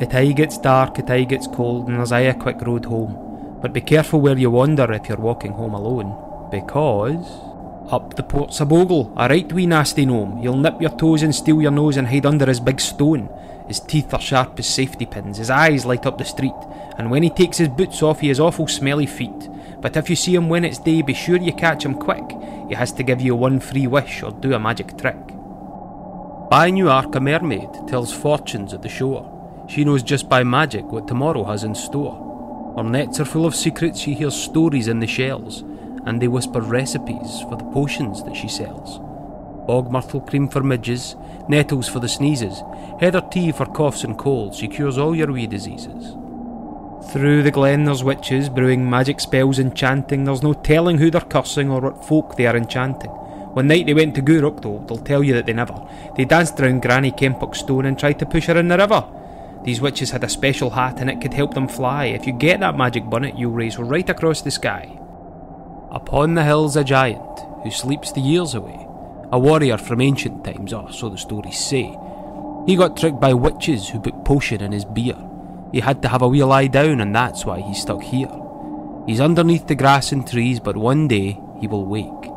It aye gets dark, it aye gets cold, and there's aye a quick road home. But be careful where you wander if you're walking home alone, because up the port's a bogle, a right wee nasty gnome. He'll nip your toes and steal your nose and hide under his big stone. His teeth are sharp as safety pins, his eyes light up the street, and when he takes his boots off, he has awful smelly feet. But if you see him when it's day, be sure you catch him quick. He has to give you one free wish or do a magic trick. By Newark, a mermaid tells fortunes at the shore. She knows just by magic what tomorrow has in store. Her nets are full of secrets, she hears stories in the shells, and they whisper recipes for the potions that she sells. Bog myrtle cream for midges, nettles for the sneezes, heather tea for coughs and colds, she cures all your wee diseases. Through the glen there's witches brewing magic spells and chanting, there's no telling who they're cursing or what folk they are enchanting. One night they went to Gourock though, they'll tell you that they never. They danced round Granny Kempock Stone and tried to push her in the river. These witches had a special hat and it could help them fly. If you get that magic bonnet, you'll race right across the sky. Upon the hill's a giant who sleeps the years away. A warrior from ancient times, or so the stories say. He got tricked by witches who put potion in his beer. He had to have a wee lie down, and that's why he's stuck here. He's underneath the grass and trees, but one day he will wake.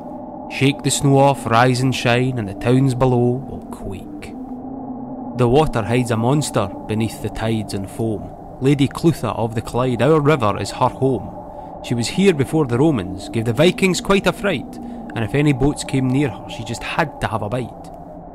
Shake the snow off, rise and shine, and the towns below will quake. The water hides a monster beneath the tides and foam. Lady Clutha of the Clyde, our river, is her home. She was here before the Romans, gave the Vikings quite a fright, and if any boats came near her, she just had to have a bite.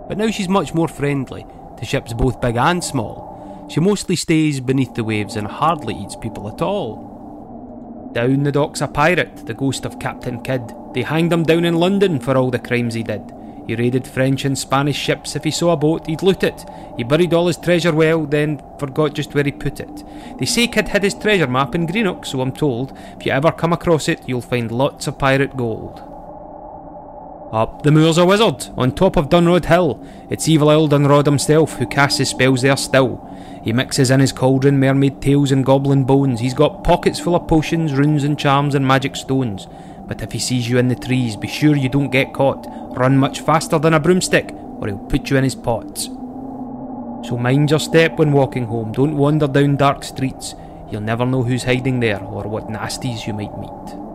But now she's much more friendly to ships both big and small. She mostly stays beneath the waves and hardly eats people at all. Down the docks a pirate, the ghost of Captain Kidd. They hanged him down in London for all the crimes he did. He raided French and Spanish ships. If he saw a boat, he'd loot it. He buried all his treasure well, then forgot just where he put it. They say Kidd hid his treasure map in Greenock, so I'm told. If you ever come across it, you'll find lots of pirate gold. Up the moor's a wizard, on top of Dunrod Hill. It's evil old Dunrod himself who casts his spells there still. He mixes in his cauldron mermaid tails and goblin bones. He's got pockets full of potions, runes and charms and magic stones. But if he sees you in the trees, be sure you don't get caught. Run much faster than a broomstick, or he'll put you in his pots. So mind your step when walking home. Don't wander down dark streets. You'll never know who's hiding there or what nasties you might meet.